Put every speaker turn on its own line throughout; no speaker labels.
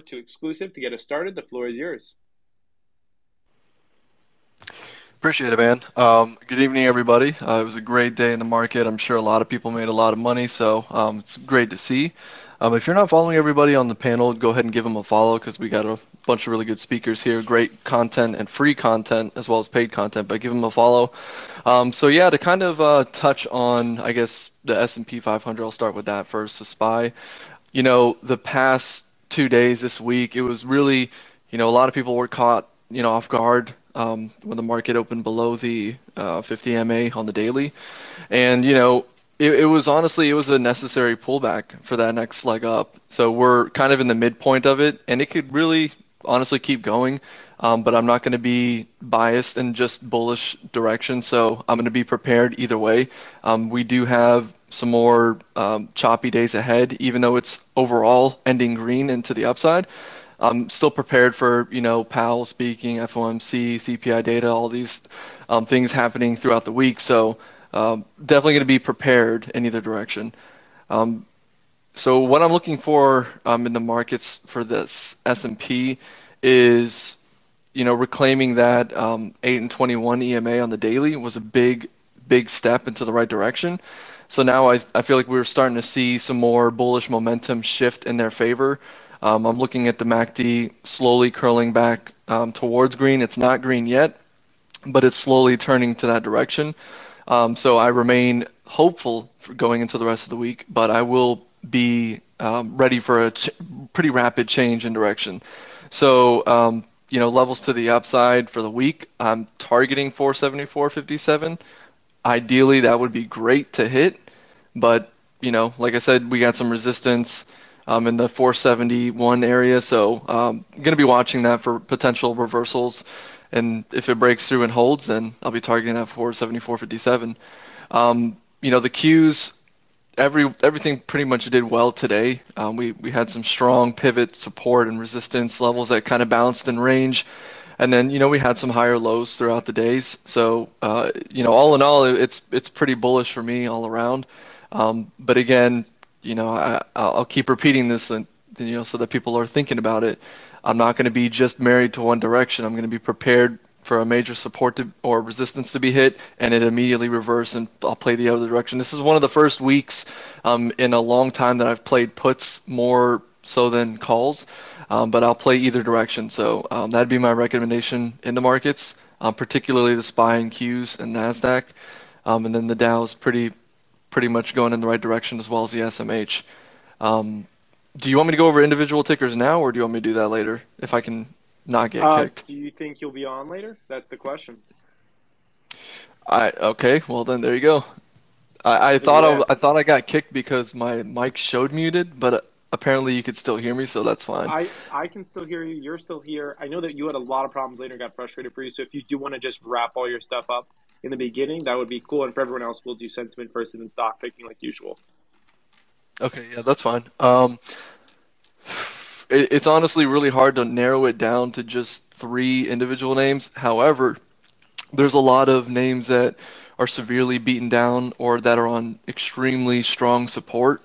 over to Exclusive to get us started. The floor is yours.
Appreciate it, man. Um, good evening, everybody. Uh, it was a great day in the market. I'm sure a lot of people made a lot of money, so um, it's great to see. Um, if you're not following everybody on the panel, go ahead and give them a follow because we got a bunch of really good speakers here, great content and free content as well as paid content. But give them a follow. Um, so yeah, to kind of uh, touch on, I guess the S&P 500. I'll start with that first. The SPY. You know, the past two days this week, it was really, you know, a lot of people were caught, you know, off guard um, when the market opened below the uh, 50 MA on the daily, and you know it, it was honestly it was a necessary pullback for that next leg up. So we're kind of in the midpoint of it, and it could really honestly keep going. Um, but I'm not going to be biased in just bullish direction, so I'm going to be prepared either way. Um, we do have some more um, choppy days ahead, even though it's overall ending green into the upside. I'm still prepared for you know Powell speaking, FOMC, CPI data, all these um, things happening throughout the week. So um, definitely going to be prepared in either direction. Um, so what I'm looking for um, in the markets for this S&P is, you know, reclaiming that um, 8 and 21 EMA on the daily was a big, big step into the right direction. So now I, I feel like we're starting to see some more bullish momentum shift in their favor. Um, I'm looking at the MACD slowly curling back um, towards green. It's not green yet, but it's slowly turning to that direction. Um, so I remain hopeful for going into the rest of the week, but I will be um, ready for a pretty rapid change in direction. So, um, you know, levels to the upside for the week, I'm targeting 474.57. Ideally, that would be great to hit, but you know, like I said, we got some resistance um, in the 471 area, so um, I'm going to be watching that for potential reversals and if it breaks through and holds, then I'll be targeting that for 74.57. Um, you know, the cues, every everything pretty much did well today. Um, we we had some strong pivot support and resistance levels that kind of balanced in range. And then you know we had some higher lows throughout the days, so uh, you know all in all it's it's pretty bullish for me all around. Um, but again, you know I, I'll keep repeating this, and you know so that people are thinking about it. I'm not going to be just married to one direction. I'm going to be prepared for a major support to, or resistance to be hit, and it immediately reverse, and I'll play the other direction. This is one of the first weeks um, in a long time that I've played puts more so than calls, um, but I'll play either direction. So um, that'd be my recommendation in the markets, um, particularly the SPY and Qs and Nasdaq, um, and then the Dow is pretty pretty much going in the right direction as well as the SMH. Um, do you want me to go over individual tickers now, or do you want me to do that later if I can not get uh, kicked?
Do you think you'll be on later? That's the question.
I okay. Well, then there you go. I, I thought yeah. I, I, thought I got kicked because my mic showed muted, but apparently you could still hear me, so that's fine.
I I can still hear you. You're still here. I know that you had a lot of problems later, got frustrated for you. So if you do want to just wrap all your stuff up in the beginning, that would be cool. And for everyone else, we'll do sentiment first and then stock picking like usual.
Okay, yeah, that's fine. Um, it, it's honestly really hard to narrow it down to just three individual names. However, there's a lot of names that are severely beaten down or that are on extremely strong support.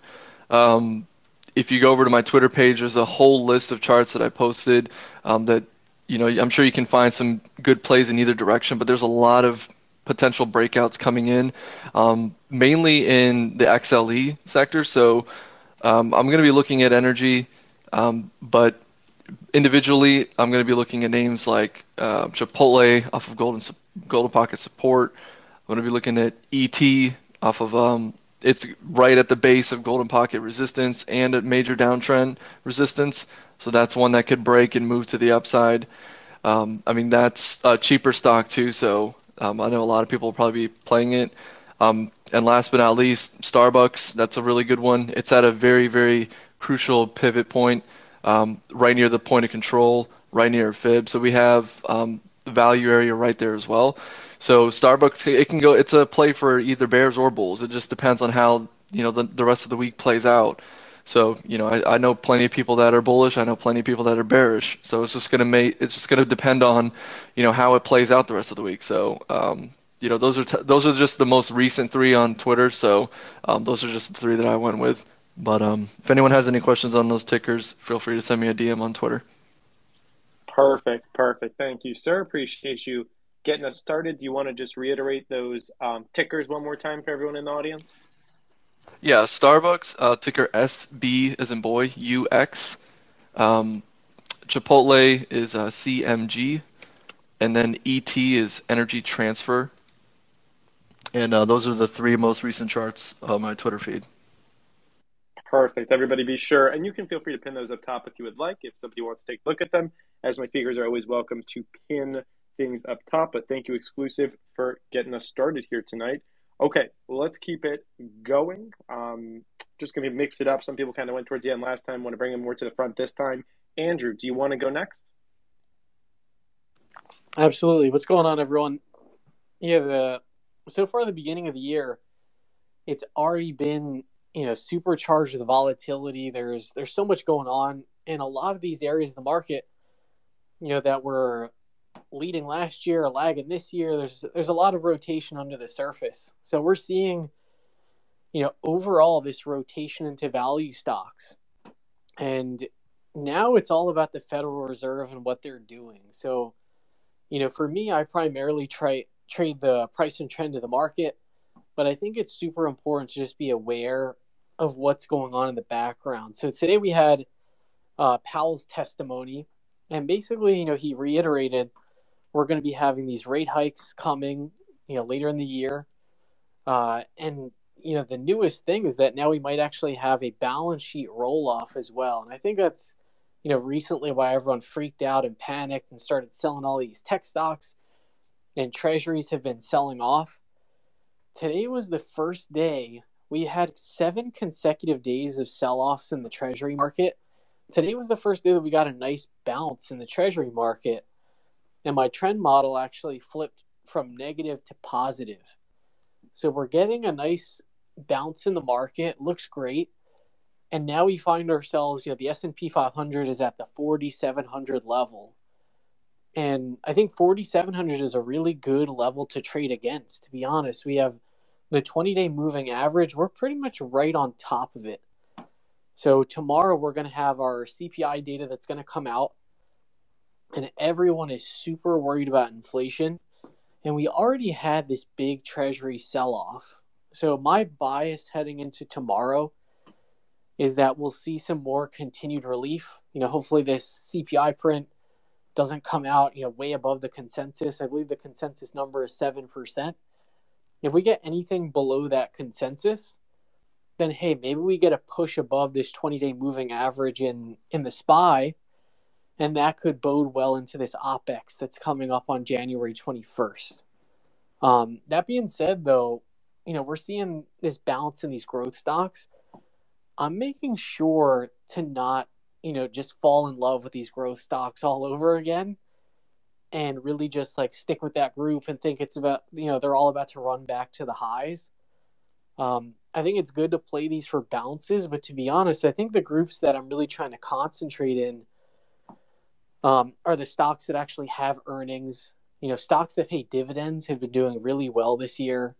Um, if you go over to my Twitter page, there's a whole list of charts that I posted um, that you know I'm sure you can find some good plays in either direction, but there's a lot of potential breakouts coming in, um, mainly in the XLE sector. So um, I'm going to be looking at energy, um, but individually, I'm going to be looking at names like uh, Chipotle off of Golden Golden Pocket support. I'm going to be looking at ET off of um, it's right at the base of Golden Pocket resistance and a major downtrend resistance. So that's one that could break and move to the upside. Um, I mean that's a cheaper stock too, so um, I know a lot of people will probably be playing it. Um, and last but not least, Starbucks. That's a really good one. It's at a very, very crucial pivot point, um, right near the point of control, right near fib. So we have um, the value area right there as well. So Starbucks, it can go. It's a play for either bears or bulls. It just depends on how you know the the rest of the week plays out. So you know, I, I know plenty of people that are bullish. I know plenty of people that are bearish. So it's just gonna make it's just gonna depend on you know how it plays out the rest of the week. So um, you know those are those are just the most recent three on Twitter. So um, those are just the three that I went with. But um, if anyone has any questions on those tickers, feel free to send me a DM on Twitter.
Perfect, perfect. Thank you, sir. Appreciate you getting us started. Do you want to just reiterate those um, tickers one more time for everyone in the audience?
Yeah, Starbucks uh, ticker SB as in boy UX. Um, Chipotle is uh, CMG, and then ET is Energy Transfer. And uh, those are the three most recent charts on my Twitter feed.
Perfect. Everybody be sure. And you can feel free to pin those up top if you would like, if somebody wants to take a look at them. As my speakers are always welcome to pin things up top. But thank you, Exclusive, for getting us started here tonight. Okay, let's keep it going. Um, just going to mix it up. Some people kind of went towards the end last time, want to bring them more to the front this time. Andrew, do you want to go next?
Absolutely. What's going on, everyone? Yeah, the so far the beginning of the year, it's already been you know supercharged with volatility. There's there's so much going on in a lot of these areas of the market, you know, that were leading last year, lagging this year. There's there's a lot of rotation under the surface. So we're seeing, you know, overall this rotation into value stocks. And now it's all about the Federal Reserve and what they're doing. So, you know, for me, I primarily try trade the price and trend of the market, but I think it's super important to just be aware of what's going on in the background. So today we had uh, Powell's testimony, and basically, you know, he reiterated we're going to be having these rate hikes coming, you know, later in the year, uh, and you know, the newest thing is that now we might actually have a balance sheet roll off as well, and I think that's you know, recently why everyone freaked out and panicked and started selling all these tech stocks and treasuries have been selling off. Today was the first day we had seven consecutive days of sell offs in the treasury market. Today was the first day that we got a nice bounce in the treasury market. And my trend model actually flipped from negative to positive. So we're getting a nice bounce in the market. Looks great. And now we find ourselves you know the s&p 500 is at the 4700 level. And i think 4700 is a really good level to trade against to be honest. We have the 20 day moving average. We're pretty much right on top of it. So tomorrow we're going to have our cpi data that's going to come out and everyone is super worried about inflation and we already had this big treasury sell off so my bias heading into tomorrow is that we'll see some more continued relief. You know, hopefully this CPI print doesn't come out, you know, way above the consensus. I believe the consensus number is 7%. If we get anything below that consensus, then hey, maybe we get a push above this 20-day moving average in in the SPY and that could bode well into this OPEX that's coming up on January 21st. Um, that being said, though, you know, we're seeing this balance in these growth stocks I'm making sure to not, you know, just fall in love with these growth stocks all over again and really just like stick with that group and think it's about, you know, they're all about to run back to the highs. Um, I think it's good to play these for bounces, but to be honest, I think the groups that I'm really trying to concentrate in um, are the stocks that actually have earnings. You know, stocks that pay dividends have been doing really well this year.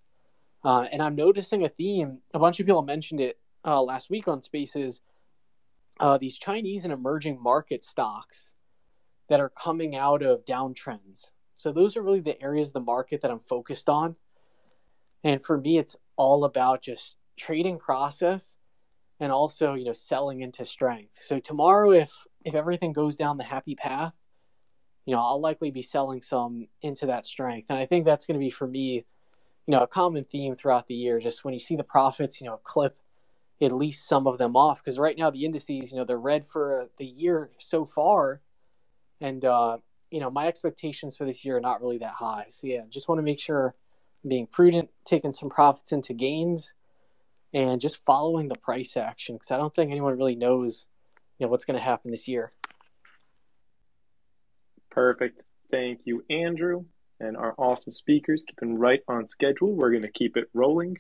Uh, and I'm noticing a theme. A bunch of people mentioned it uh, last week on Spaces, uh, these Chinese and emerging market stocks that are coming out of downtrends. So those are really the areas of the market that I'm focused on. And for me, it's all about just trading process and also, you know, selling into strength. So tomorrow, if if everything goes down the happy path, you know, I'll likely be selling some into that strength. And I think that's going to be for me, you know, a common theme throughout the year. Just when you see the profits, you know, clip at least some of them off because right now the indices, you know, they're red for the year so far, and uh, you know my expectations for this year are not really that high. So yeah, just want to make sure I'm being prudent, taking some profits into gains, and just following the price action because I don't think anyone really knows, you know, what's going to happen this year.
Perfect. Thank you, Andrew, and our awesome speakers keeping right on schedule. We're going to keep it rolling.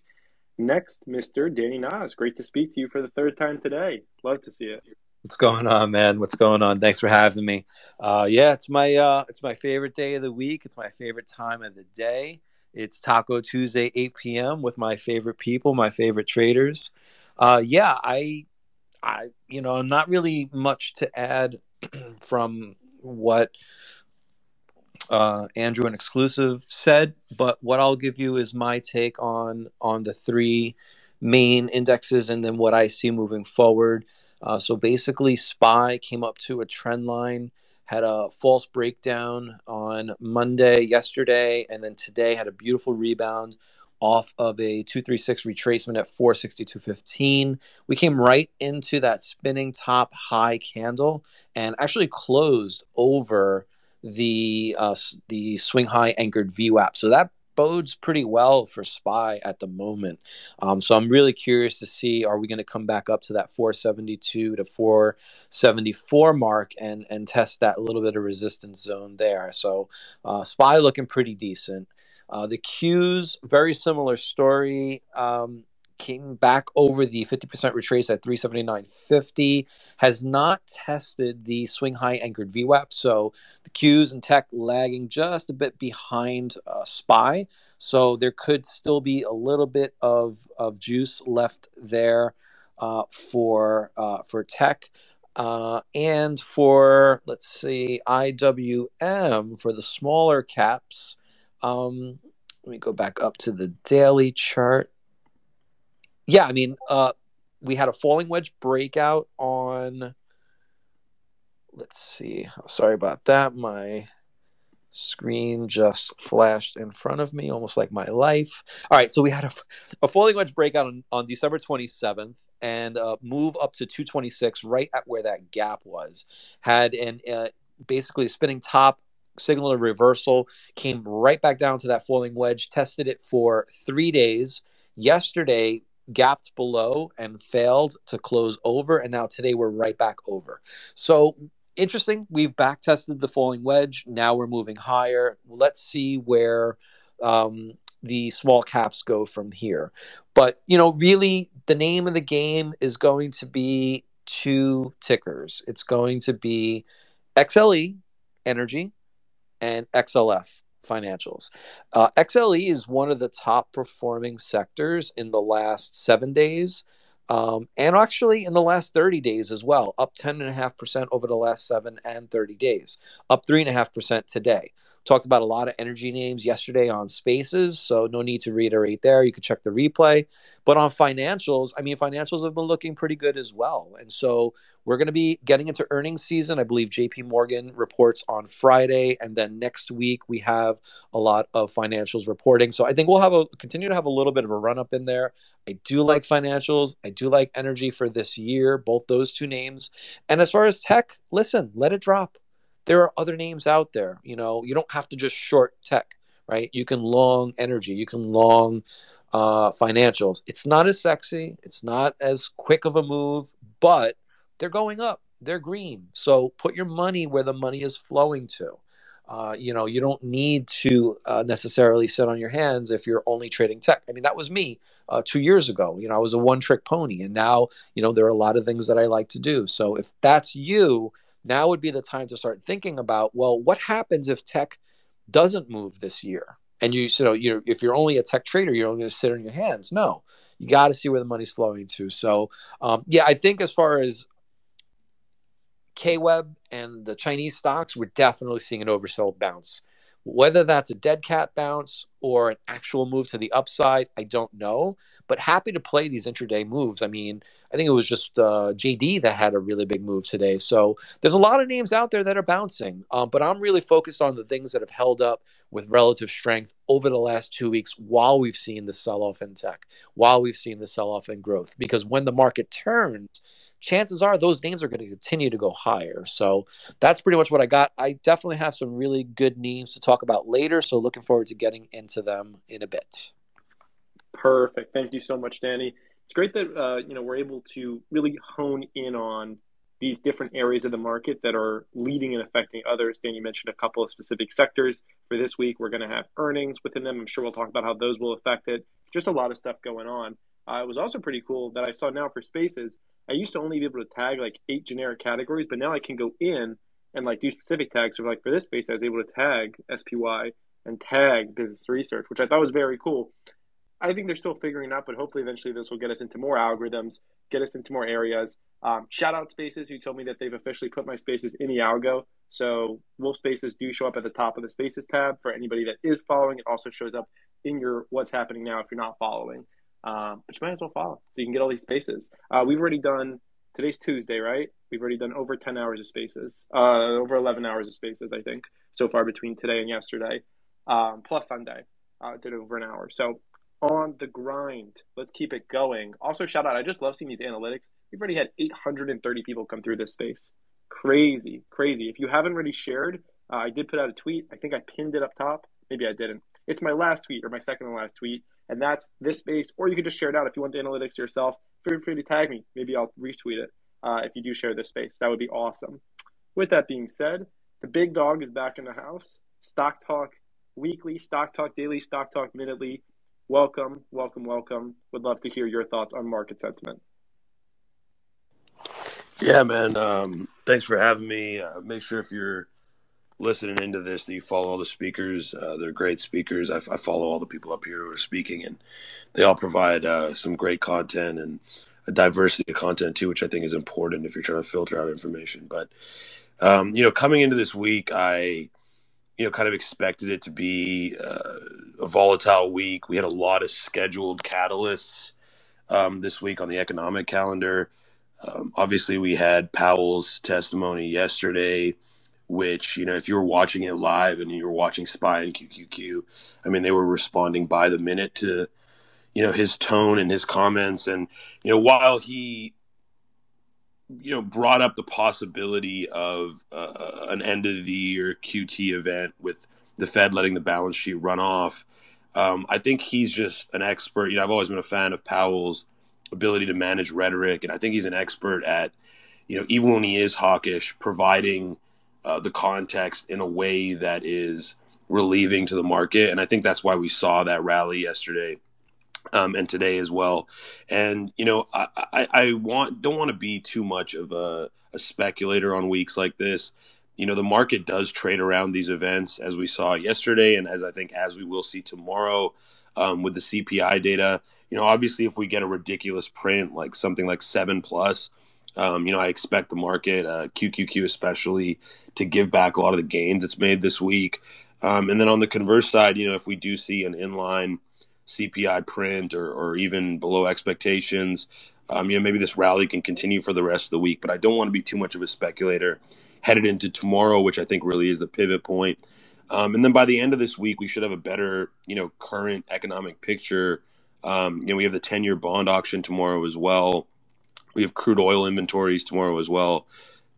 Next, Mr. Danny Nas. Great to speak to you for the third time today. Love to see it.
What's going on, man? What's going on? Thanks for having me. Uh, yeah, it's my uh, it's my favorite day of the week. It's my favorite time of the day. It's Taco Tuesday, 8 p.m. with my favorite people, my favorite traders. Uh, yeah, I, I, you know, not really much to add from what uh, Andrew and exclusive said, but what I'll give you is my take on on the three main indexes and then what I see moving forward. Uh, so basically, SPY came up to a trend line, had a false breakdown on Monday, yesterday, and then today had a beautiful rebound off of a 236 retracement at 462.15. We came right into that spinning top high candle and actually closed over the uh, the swing high anchored VWAP. So that bodes pretty well for SPY at the moment. Um, so I'm really curious to see are we going to come back up to that 472 to 474 mark and and test that little bit of resistance zone there. So uh, SPY looking pretty decent. Uh, the Qs, very similar story. Um, came back over the 50% retrace at 379.50 has not tested the swing high anchored VWAP so the Qs and tech lagging just a bit behind uh, SPY so there could still be a little bit of, of juice left there uh, for uh, for tech uh, and for let's see IWM for the smaller caps um, let me go back up to the daily chart yeah, I mean, uh, we had a falling wedge breakout on. Let's see. Sorry about that. My screen just flashed in front of me, almost like my life. All right, so we had a, a falling wedge breakout on, on December 27th and uh, move up to 226, right at where that gap was. Had an uh, basically a spinning top signal of reversal, came right back down to that falling wedge, tested it for three days. Yesterday, gapped below and failed to close over and now today we're right back over. So interesting we've back tested the falling wedge. Now we're moving higher. Let's see where um, the small caps go from here. But you know really the name of the game is going to be two tickers. It's going to be xle energy and xlf financials. Uh, XLE is one of the top performing sectors in the last seven days. Um, and actually in the last 30 days as well, up 10.5% over the last seven and 30 days, up 3.5% today. Talked about a lot of energy names yesterday on Spaces, so no need to reiterate there. You can check the replay. But on financials, I mean, financials have been looking pretty good as well. And so we're going to be getting into earnings season. I believe JP Morgan reports on Friday, and then next week we have a lot of financials reporting. So I think we'll have a continue to have a little bit of a run up in there. I do like financials. I do like energy for this year, both those two names. And as far as tech, listen, let it drop there are other names out there. You know, you don't have to just short tech, right? You can long energy, you can long uh, financials. It's not as sexy, it's not as quick of a move, but they're going up. They're green. So put your money where the money is flowing to. Uh, you know, you don't need to uh, necessarily sit on your hands if you're only trading tech. I mean, that was me uh, two years ago. You know, I was a one trick pony, and now, you know, there are a lot of things that I like to do. So if that's you, now would be the time to start thinking about well what happens if tech doesn't move this year? And you so you if you're only a tech trader you're only going to sit on your hands. No you got to see where the money's flowing to. So um, yeah i think as far as kweb and the chinese stocks we're definitely seeing an oversold bounce. Whether that's a dead cat bounce or an actual move to the upside i don't know but happy to play these intraday moves. I mean, I think it was just uh, JD that had a really big move today. So there's a lot of names out there that are bouncing, um, but I'm really focused on the things that have held up with relative strength over the last two weeks while we've seen the sell off in tech, while we've seen the sell off in growth. Because when the market turns, chances are those names are going to continue to go higher. So that's pretty much what I got. I definitely have some really good names to talk about later. So looking forward to getting into them in a bit.
Perfect. Thank you so much, Danny. It's great that uh, you know we're able to really hone in on these different areas of the market that are leading and affecting others. Danny mentioned a couple of specific sectors for this week. We're going to have earnings within them. I'm sure we'll talk about how those will affect it. Just a lot of stuff going on. Uh, it was also pretty cool that I saw now for spaces. I used to only be able to tag like eight generic categories, but now I can go in and like do specific tags. So like for this space, I was able to tag SPY and tag business research, which I thought was very cool I think they're still figuring out, but hopefully eventually this will get us into more algorithms, get us into more areas. Um, shout out Spaces, who told me that they've officially put my Spaces in the algo. So Wolf Spaces do show up at the top of the Spaces tab for anybody that is following. It also shows up in your What's Happening Now if you're not following. Um, but you might as well follow so you can get all these spaces. Uh, we've already done today's Tuesday, right? We've already done over 10 hours of spaces, uh, over 11 hours of spaces, I think, so far between today and yesterday, um, plus Sunday. Uh, did over an hour. So on the grind. Let's keep it going. Also, shout out, I just love seeing these analytics. We've already had 830 people come through this space. Crazy, crazy. If you haven't already shared, uh, I did put out a tweet. I think I pinned it up top. Maybe I didn't. It's my last tweet or my second to last tweet, and that's this space. Or you can just share it out if you want the analytics yourself. Feel free to tag me. Maybe I'll retweet it uh, if you do share this space. That would be awesome. With that being said, the big dog is back in the house. Stock Talk weekly, Stock Talk daily, Stock Talk minutely. Welcome, welcome, welcome. Would love to hear your thoughts on market sentiment.
Yeah, man. Um, thanks for having me. Uh, make sure if you're listening into this that you follow all the speakers. Uh, they're great speakers. I, I, follow all the people up here who are speaking, and they all provide uh, some great content and a diversity of content too, which I think is important if you're trying to filter out information. But um, you know, coming into this week, I you know kind of expected it to be uh, a volatile week. We had a lot of scheduled catalysts um, this week on the economic calendar. Um, obviously, we had Powell's testimony yesterday which you know if you were watching it live and you were watching SPY and QQQ, I mean they were responding by the minute to you know his tone and his comments, and you know while he you know brought up the possibility of uh, an end of the year QT event with the Fed letting the balance sheet run off. Um, I think he's just an expert. You know, I've always been a fan of Powell's ability to manage rhetoric, and I think he's an expert at, you know, even when he is hawkish, providing uh, the context in a way that is relieving to the market. And I think that's why we saw that rally yesterday. Um, and today as well. And you know, I, I, I want don't want to be too much of a, a speculator on weeks like this. You know, the market does trade around these events, as we saw yesterday, and as I think as we will see tomorrow um, with the CPI data. You know, obviously, if we get a ridiculous print like something like seven plus, um, you know, I expect the market, uh, QQQ especially, to give back a lot of the gains it's made this week. Um, and then on the converse side, you know, if we do see an inline CPI print or, or even below expectations, um, you know, maybe this rally can continue for the rest of the week. But I don't want to be too much of a speculator headed into tomorrow, which I think really is the pivot point. Um, and then by the end of this week, we should have a better, you know, current economic picture. Um, you know, we have the 10 year bond auction tomorrow as well. We have crude oil inventories tomorrow as well.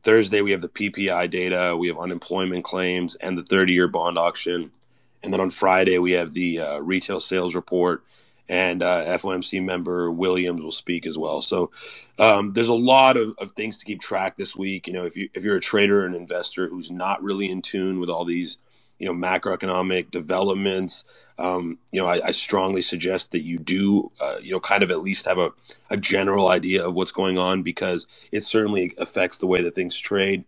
Thursday, we have the PPI data, we have unemployment claims, and the 30 year bond auction. And then on Friday, we have the uh, retail sales report, and uh, FOMC member Williams will speak as well. So um, there's a lot of, of things to keep track this week. You know, if you if you're a trader or an investor who's not really in tune with all these you know macroeconomic developments. Um, you know, I, I, strongly suggest that you do, uh, you know, kind of at least have a, a general idea of what's going on because it certainly affects the way that things trade.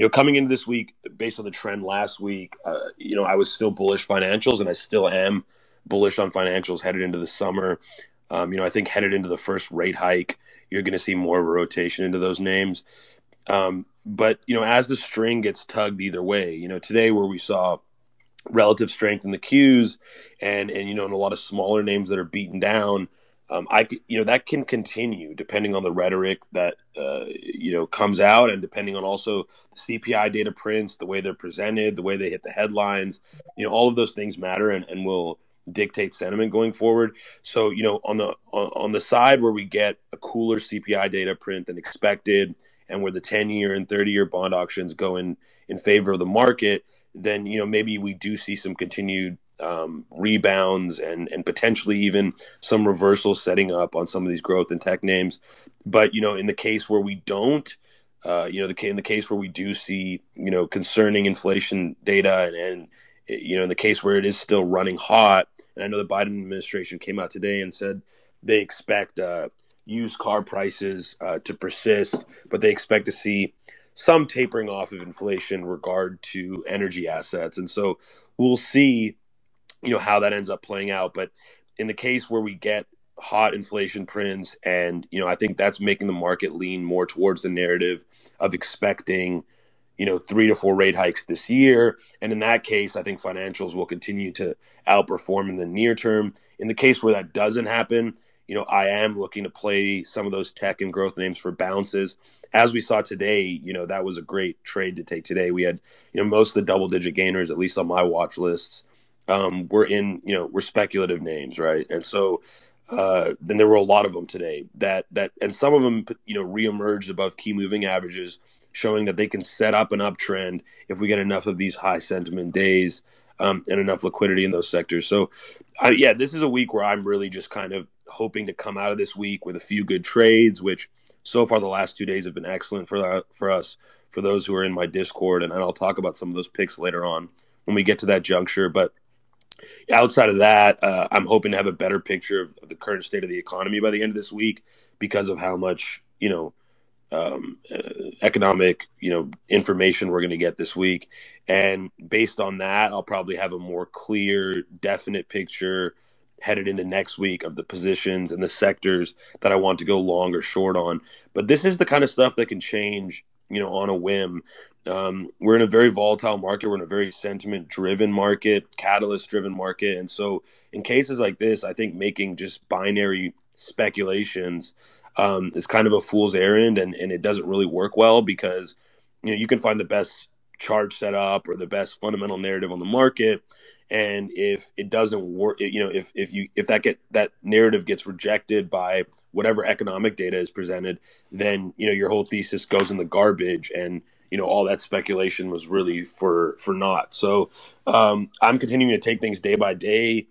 You know, coming into this week, based on the trend last week, uh, you know, I was still bullish financials, and I still am bullish on financials headed into the summer. Um, you know, I think headed into the first rate hike, you're going to see more of a rotation into those names. Um, but you know, as the string gets tugged either way, you know, today where we saw relative strength in the Qs and and you know in a lot of smaller names that are beaten down. Um, I you know that can continue depending on the rhetoric that uh, you know comes out and depending on also the CPI data prints, the way they're presented, the way they hit the headlines. You know all of those things matter and, and will dictate sentiment going forward. So you know on the on, on the side where we get a cooler CPI data print than expected, and where the 10 year and 30 year bond auctions go in in favor of the market then you know maybe we do see some continued um, rebounds and and potentially even some reversals setting up on some of these growth and tech names. But you know, in the case where we don't, uh, you know, the in the case where we do see you know concerning inflation data and, and you know in the case where it is still running hot, and I know the Biden administration came out today and said they expect uh, used car prices uh, to persist, but they expect to see some tapering off of inflation regard to energy assets. And so we'll see, you know, how that ends up playing out. But in the case where we get hot inflation prints, and you know, I think that's making the market lean more towards the narrative of expecting, you know, three to four rate hikes this year. And in that case, I think financials will continue to outperform in the near term. In the case where that doesn't happen, you know, I am looking to play some of those tech and growth names for bounces. As we saw today, you know, that was a great trade to take today. We had, you know, most of the double digit gainers, at least on my watch lists, um, were in, you know, were speculative names, right? And so uh, then there were a lot of them today that that and some of them you know reemerged above key moving averages, showing that they can set up an uptrend if we get enough of these high sentiment days um, and enough liquidity in those sectors. So, yeah, this is a week where I'm really just kind of hoping to come out of this week with a few good trades, which so far the last two days have been excellent for uh, for us. For those who are in my Discord, and I'll talk about some of those picks later on when we get to that juncture. But outside of that, uh, I'm hoping to have a better picture of, of, the current state of the economy by the end of this week because of how much you know um, uh, economic you know information we're going to get this week, and based on that, I'll probably have a more clear, definite picture headed into next week of the positions and the sectors that I want to go long or short on. But this is the kind of stuff that can change, you know, on a whim. Um, we're in a very volatile market. We're in a very sentiment driven market, catalyst driven market. And so in cases like this, I think making just binary speculations um, is kind of a fool's errand and, and it doesn't really work well because, you know, you can find the best chart set up or the best fundamental narrative on the market and if it doesn't work you know if, if you if that get that narrative gets rejected by whatever economic data is presented then you know your whole thesis goes in the garbage and you know all that speculation was really for for naught. So um, i'm continuing to take things day by day.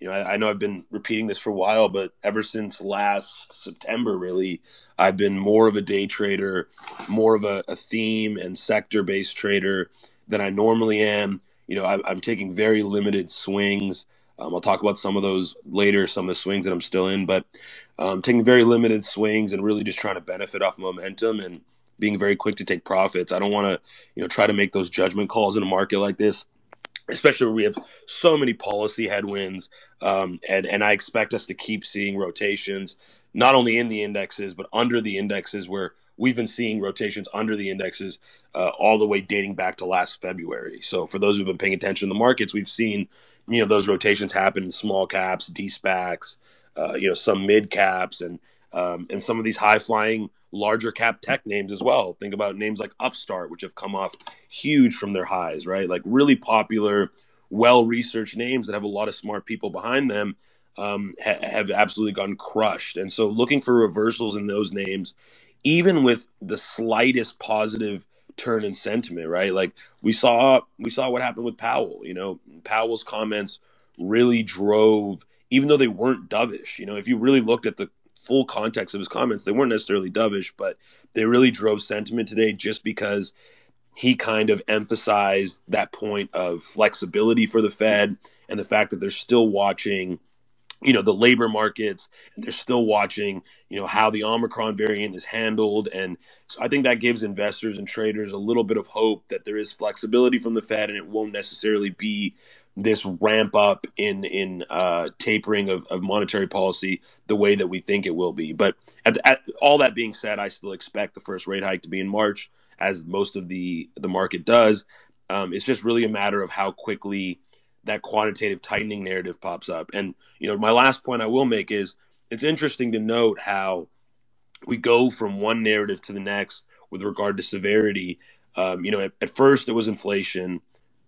You know I, I know i've been repeating this for a while but ever since last september really i've been more of a day trader more of a, a theme and sector based trader than i normally am you know, I, am taking very limited swings. Um, I'll talk about some of those later, some of the swings that I'm still in, but um, taking very limited swings and really just trying to benefit off momentum and being very quick to take profits. I don't want to, you know, try to make those judgment calls in a market like this, especially where we have so many policy headwinds, um, and and I expect us to keep seeing rotations, not only in the indexes but under the indexes where we've been seeing rotations under the indexes uh, all the way dating back to last February. So for those who've been paying attention to the markets, we've seen you know those rotations happen in small caps, D-SPACs, uh, you know some mid caps, and um, and some of these high flying larger cap tech names as well. Think about names like Upstart, which have come off huge from their highs, right? Like really popular, well researched names that have a lot of smart people behind them. Um, ha- have absolutely gone crushed. And so looking for reversals in those names even with the slightest positive turn in sentiment, right? Like we saw we saw what happened with Powell. You know, Powell's comments really drove, even though they weren't dovish. You know, if you really looked at the full context of his comments, they weren't necessarily dovish, but they really drove sentiment today just because he kind of emphasized that point of flexibility for the Fed and the fact that they're still watching you know the labor markets they're still watching you know how the omicron variant is handled. And so i think that gives investors and traders a little bit of hope that there is flexibility from the fed and it won't necessarily be this ramp up in in uh, tapering of, of monetary policy the way that we think it will be. But at, at, all that being said i still expect the first rate hike to be in march as most of the the market does. Um, it's just really a matter of how quickly that quantitative tightening narrative pops up. And you know, my last point I will make is it's interesting to note how we go from one narrative to the next with regard to severity. Um, you know, at, at, first it was inflation,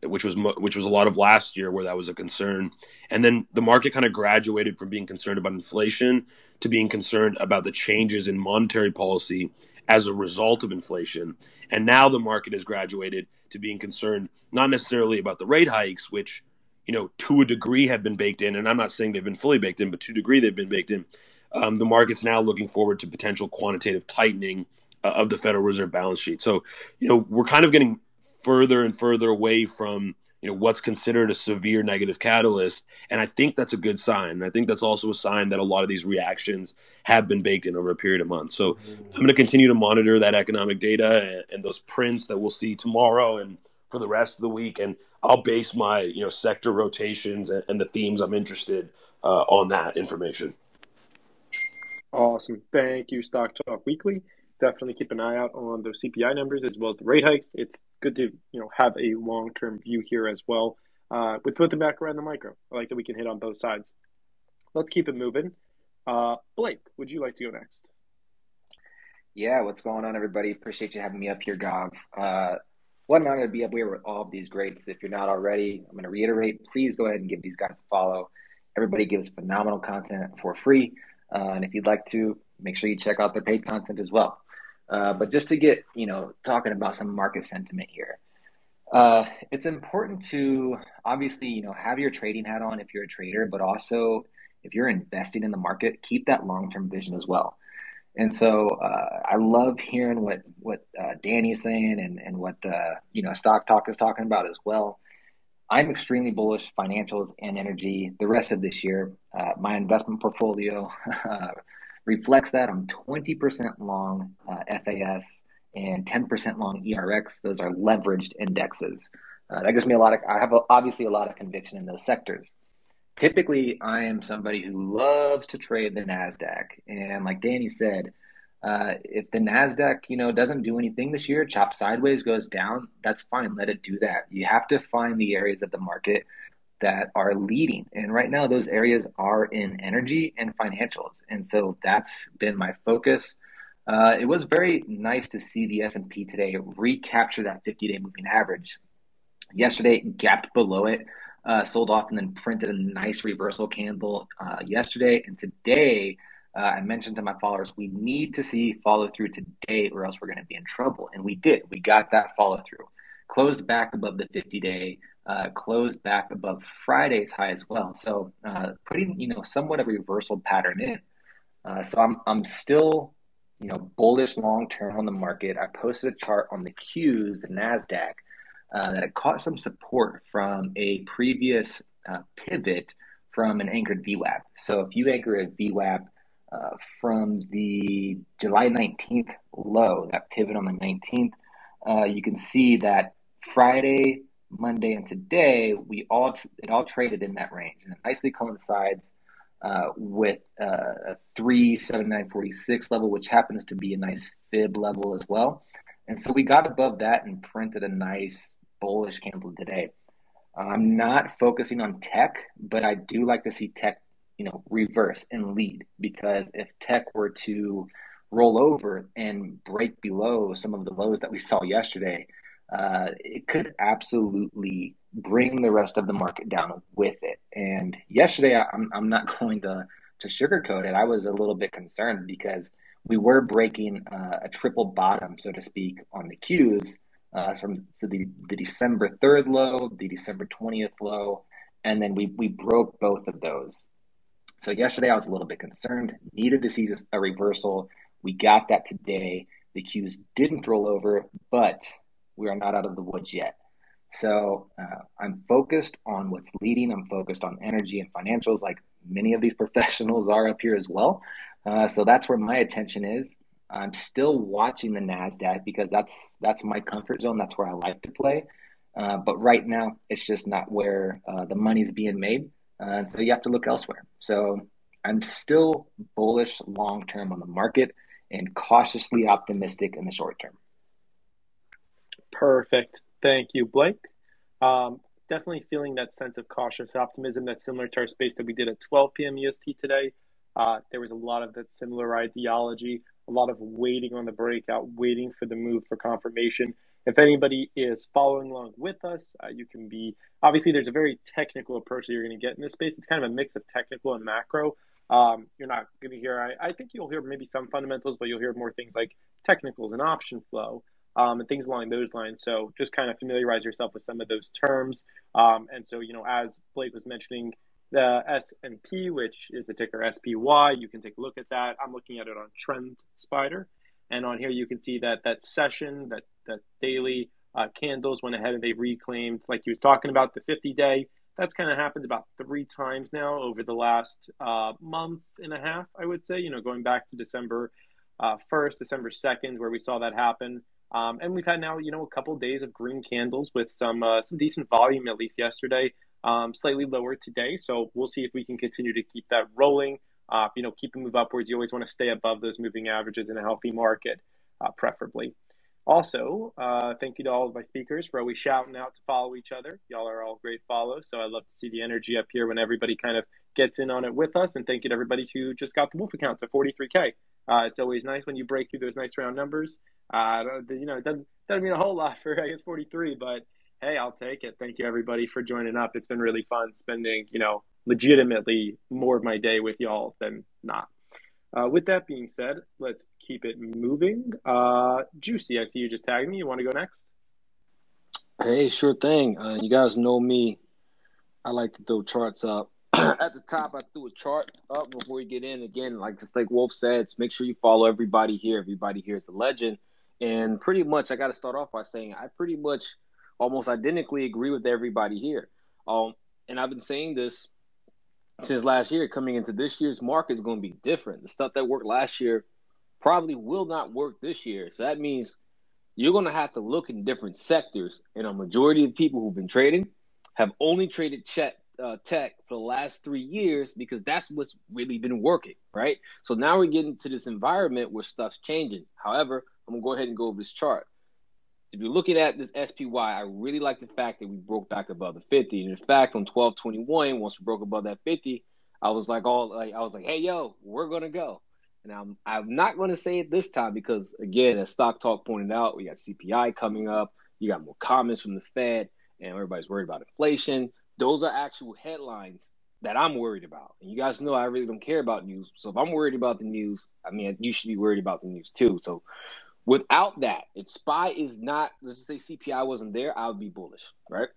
which was which was a lot of last year where that was a concern, and then the market kind of graduated from being concerned about inflation to being concerned about the changes in monetary policy as a result of inflation. And now the market has graduated to being concerned not necessarily about the rate hikes, which you know, to a degree have been baked in. And I'm not saying they've been fully baked in, but to a degree they've been baked in. Um, the market's now looking forward to potential quantitative tightening uh, of the Federal Reserve balance sheet. So, you know, we're kind of getting further and further away from you know what's considered a severe negative catalyst and i think that's a good sign and i think that's also a sign that a lot of these reactions have been baked in over a period of months so i'm going to continue to monitor that economic data and, and, those prints that we'll see tomorrow and for the rest of the week, and I'll base my you know sector rotations and, and the themes I'm interested uh, on that information.
Awesome, thank you, Stock Talk Weekly. Definitely keep an eye out on those CPI numbers as well as the rate hikes. It's good to you know have a long term view here as well. Uh, with both the macro and the micro, I like that we can hit on both sides. Let's keep it moving. Uh, Blake, would you like to go next?
Yeah, what's going on, everybody? Appreciate you having me up here, Gav. Uh, what an honor to be up here with all of these greats. If you're not already, I'm going to reiterate please go ahead and give these guys a follow. Everybody gives phenomenal content for free. Uh, and if you'd like to, make sure you check out their paid content as well. Uh, but just to get, you know, talking about some market sentiment here. Uh, it's important to obviously, you know, have your trading hat on if you're a trader, but also if you're investing in the market, keep that long term vision as well. And so uh, I love hearing what what uh, Danny's saying and and what uh, you know Stock Talk is talking about as well. I'm extremely bullish financials and energy the rest of this year. Uh, my investment portfolio uh, reflects that. I'm 20% long uh, FAS and 10% long ERX. Those are leveraged indexes. that gives me a lot of. I have a, obviously a lot of conviction in those sectors typically I am somebody who loves to trade the Nasdaq, and like Danny said, uh, if the Nasdaq you know doesn't do anything this year, chop sideways, goes down, that's fine. Let it do that. You have to find the areas of the market that are leading, and right now those areas are in energy and financials, and so that's been my focus. Uh, it was very nice to see the S&P today recapture that 50-day moving average. Yesterday, gapped below it uh, sold off and then printed a nice reversal candle uh, yesterday. And today, uh, I mentioned to my followers, we need to see follow through today or else we're going to be in trouble. And we did. We got that follow through. Closed back above the 50 day, uh, closed back above Friday's high as well. So uh, putting, you know, somewhat of a reversal pattern in. Uh, so I'm, I'm still, you know, bullish long term on the market. I posted a chart on the Qs, the NASDAQ, uh, that it caught some support from a previous uh, pivot from an anchored VWAP. So if you anchor a VWAP uh, from the July 19th low, that pivot on the 19th, uh, you can see that Friday, Monday, and today we all tr- it all traded in that range, and it nicely coincides uh, with uh, a three seven nine forty six level, which happens to be a nice fib level as well. And so we got above that and printed a nice bullish candle today. I'm not focusing on tech, but I do like to see tech, you know, reverse and lead because if tech were to roll over and break below some of the lows that we saw yesterday, uh, it could absolutely bring the rest of the market down with it. And yesterday, I'm, I'm not going to, to sugarcoat it. I was a little bit concerned because we were breaking uh, a triple bottom, so to speak, on the Qs uh, from so the, the December 3rd low, the December 20th low, and then we, we broke both of those. So yesterday I was a little bit concerned, needed to see a reversal. We got that today. The Qs didn't roll over, but we are not out of the woods yet. So uh, I'm focused on what's leading. I'm focused on energy and financials, like many of these professionals are up here as well. Uh, so that's where my attention is. I'm still watching the Nasdaq because that's that's my comfort zone. That's where I like to play. Uh, but right now, it's just not where uh, the money's being made, uh, and so you have to look elsewhere. So I'm still bullish long term on the market and cautiously optimistic in the short term.
Perfect. Thank you, Blake. Um, definitely feeling that sense of cautious optimism that's similar to our space that we did at 12 p.m. EST today. Uh, there was a lot of that similar ideology, a lot of waiting on the breakout, waiting for the move for confirmation. If anybody is following along with us, uh, you can be obviously there's a very technical approach that you're going to get in this space. It's kind of a mix of technical and macro. Um, you're not going to hear, I, I, think you'll hear maybe some fundamentals, but you'll hear more things like technicals and option flow um, and things along those lines. So just kind of familiarize yourself with some of those terms. Um, and so, you know, as Blake was mentioning, the S&P, which is the ticker SPY. You can take a look at that. I'm looking at it on Trend Spider, and on here you can see that that session, that that daily uh, candles went ahead and they reclaimed, like he was talking about, the 50 day. That's kind of happened about three times now over the last uh, month and a half, I would say. You know, going back to December uh, 1st, December 2nd, where we saw that happen. Um, and we've had now, you know, a couple days of green candles with some uh, some decent volume at least yesterday. Um, slightly lower today, so we'll see if we can continue to keep that rolling. Uh, you know, keep it move upwards. You always want to stay above those moving averages in a healthy market, uh, preferably. Also, uh, thank you to all of my speakers for always shouting out to follow each other. Y'all are all great follows, so I love to see the energy up here when everybody kind of gets in on it with us. And thank you to everybody who just got the Wolf account to 43K. Uh, it's always nice when you break through those nice round numbers. Uh, you know, it doesn't, doesn't mean a whole lot for, I guess, 43, but hey, I'll take it. Thank you, everybody, for joining up. It's been really fun spending, you know, legitimately more of my day with y'all than not. Uh, with that being said, let's keep it moving. Uh, Juicy, I see you just tagged me. You want to go next?
Hey, sure thing. Uh, you guys know me. I like to throw charts up. At the top, I threw a chart up before you get in. Again, like just like Wolf said, make sure you follow everybody here. Everybody here is a legend. And pretty much, I got to start off by saying I pretty much almost identically agree with everybody here. Um, and I've been saying this since last year. Coming into this year's market is going to be different. The stuff that worked last year probably will not work this year. So that means you're going to have to look in different sectors. And a majority of people who've been trading have only traded check, uh, tech for the last three years because that's what's really been working, right? So now we're getting to this environment where stuff's changing. However, I'm going to go ahead and go over this chart if you're looking at this SPY, I really like the fact that we broke back above the 50. And in fact, on 1221, once we broke above that 50, I was like, all like, I was like, hey, yo, we're gonna go. And I'm I'm not gonna say it this time because again, as Stock Talk pointed out, we got CPI coming up. You got more comments from the Fed, and everybody's worried about inflation. Those are actual headlines that I'm worried about. And you guys know I really don't care about news. So if I'm worried about the news, I mean, you should be worried about the news too. So Without that, if SPY is not, let's say CPI wasn't there, I would be bullish, right?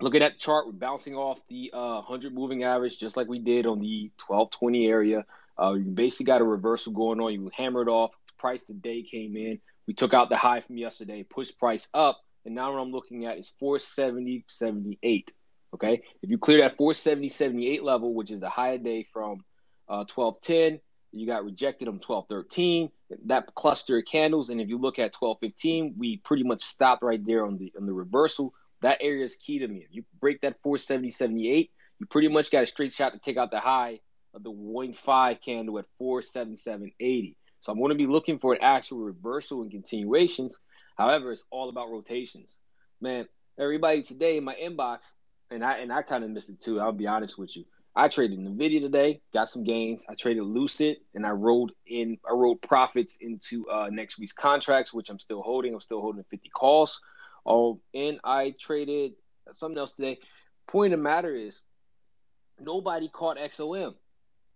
Looking at the chart, we're bouncing off the uh, 100 moving average just like we did on the 1220 area. Uh, you basically got a reversal going on. You hammered off. Price today came in. We took out the high from yesterday, pushed price up, and now what I'm looking at is 470.78. Okay, if you clear that 470.78 level, which is the high day from uh, 1210, you got rejected on 1213 that cluster of candles. And if you look at 1215 we pretty much stopped right there on the on the reversal. That area is key to me. If you break that 470 78 you pretty much got a straight shot to take out the high of the 1.5 candle at 477.80 so i'm going to be looking for an actual reversal and continuations. However it's all about rotations. Man everybody today in my inbox and i and i kind of missed it too i'll be honest with you I traded Nvidia today, got some gains. I traded Lucid, and I rolled in. I rolled profits into uh, next week's contracts, which I'm still holding. I'm still holding 50 calls. Oh, and I traded something else today. Point of matter is, nobody caught XOM.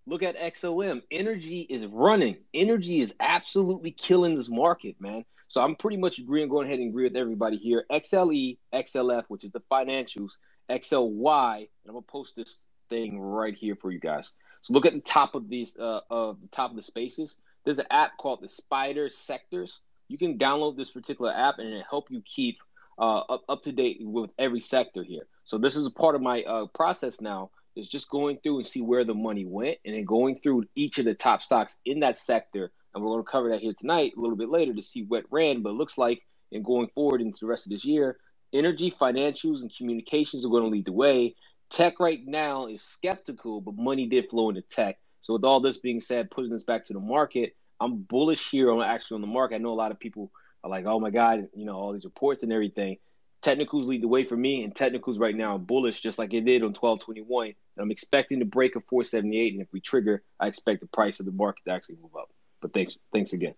Look at XOM. Energy is running. Energy is absolutely killing this market, man. So I'm pretty much agreeing, going ahead and agree with everybody here. XLE, XLF, which is the financials, XLY, and I'm gonna post this thing right here for you guys. So look at the top of these, uh, of the top of the spaces. There's an app called the Spider Sectors. You can download this particular app and it help you keep uh, up, up to date with every sector here. So this is a part of my uh, process now is just going through and see where the money went and then going through each of the top stocks in that sector. And we're going to cover that here tonight a little bit later to see what ran. But it looks like in going forward into the rest of this year, energy, financials, and communications are going to lead the way. Tech right now is skeptical, but money did flow into tech. So with all this being said, putting this back to the market, I'm bullish here on actually on the market. I know a lot of people are like, oh my God, you know, all these reports and everything. Technicals lead the way for me, and technicals right now are bullish, just like it did on 1221. And I'm expecting to break a 478, and if we trigger, I expect the price of the market to actually move up. But thanks, thanks again.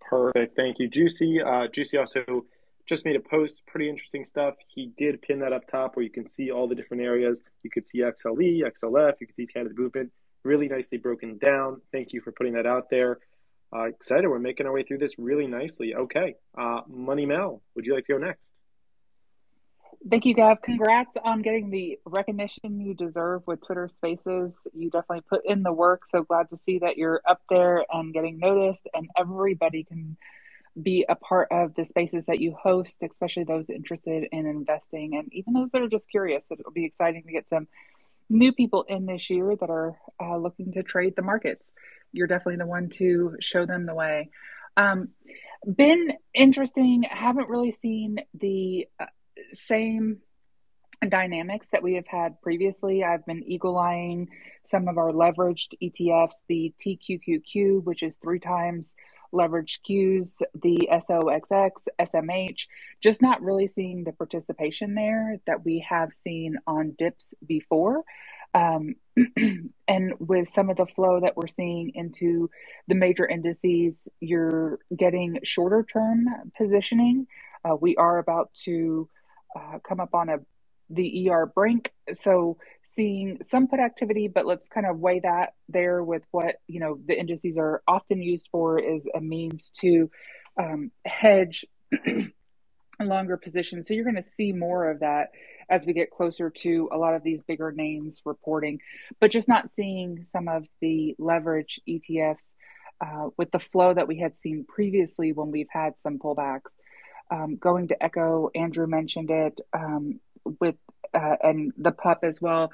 Perfect, thank you, Juicy. Uh, Juicy also just made a post, pretty interesting stuff. He did pin that up top where you can see all the different areas. You could see XLE, XLF, you could see Canada movement, really nicely broken down. Thank you for putting that out there. Uh, excited, we're making our way through this really nicely. Okay, uh, Money Mel, would you like to go next?
Thank you, Gav. Congrats on getting the recognition you deserve with Twitter Spaces. You definitely put in the work. So glad to see that you're up there and getting noticed, and everybody can be a part of the spaces that you host, especially those interested in investing and even those that are just curious. It'll be exciting to get some new people in this year that are uh, looking to trade the markets. You're definitely the one to show them the way. Um, been interesting. Haven't really seen the uh, same dynamics that we have had previously. I've been eagle eyeing some of our leveraged ETFs, the TQQQ, which is three times leveraged Qs, the SOXX, SMH, just not really seeing the participation there that we have seen on dips before. Um, and with some of the flow that we're seeing into the major indices, you're getting shorter term positioning. Uh, we are about to uh, come up on a the ER brink. So seeing some put activity, but let's kind of weigh that there with what you know the indices are often used for is a means to um, hedge longer positions. So you're going to see more of that as we get closer to a lot of these bigger names reporting, but just not seeing some of the leverage ETFs uh, with the flow that we had seen previously when we've had some pullbacks. Um, going to echo, Andrew mentioned it um, with uh, and the pup as well.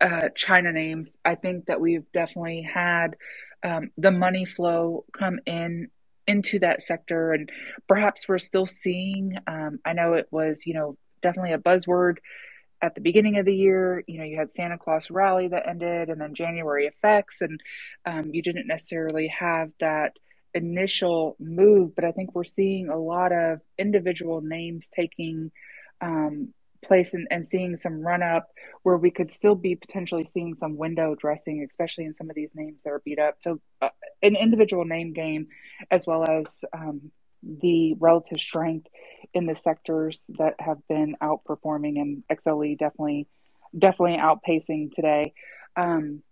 Uh, China names. I think that we've definitely had um, the money flow come in into that sector, and perhaps we're still seeing. Um, I know it was, you know, definitely a buzzword at the beginning of the year. You know, you had Santa Claus rally that ended, and then January effects, and um, you didn't necessarily have that initial move. But I think we're seeing a lot of individual names taking um, place and, and seeing some run up where we could still be potentially seeing some window dressing, especially in some of these names that are beat up. So, uh, an individual name game, as well as um, the relative strength in the sectors that have been outperforming, and XLE definitely, definitely outpacing today. Um,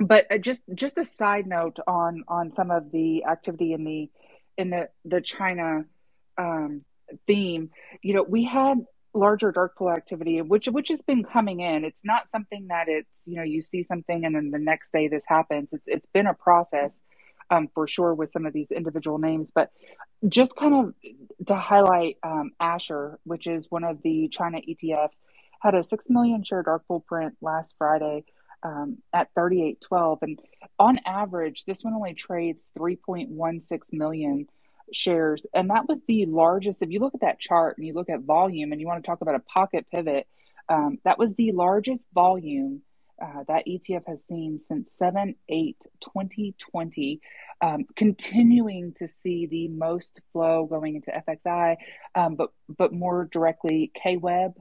but uh, just just a side note on on some of the activity in the in the the China um, theme. You know, we had larger dark pool activity, which which has been coming in. It's not something that it's you know you see something and then the next day this happens. It's it's been a process um, for sure with some of these individual names, but just kind of to highlight um, Asher, which is one of the China ETFs, had a six million share dark pool print last Friday. Um, at 38.12 and on average this one only trades 3.16 million shares. And that was the largest. If you look at that chart and you look at volume and you want to talk about a pocket pivot, um, that was the largest volume uh, that ETF has seen since 7 8 2020, um, continuing to see the most flow going into FXI, um, but, but more directly KWEB,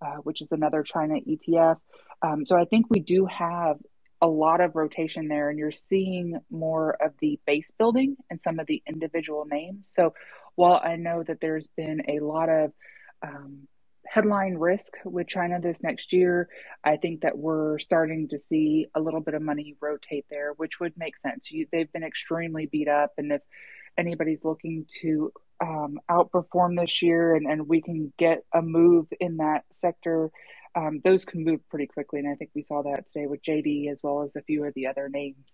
uh, which is another China ETF. Um, so I think we do have a lot of rotation there and you're seeing more of the base building and some of the individual names. So while I know that there's been a lot of um, headline risk with China this next year, I think that we're starting to see a little bit of money rotate there, which would make sense. You, they've been extremely beat up, and if anybody's looking to um, outperform this year and, and we can get a move in that sector, um, those can move pretty quickly. And I think we saw that today with JD as well as a few of the other names.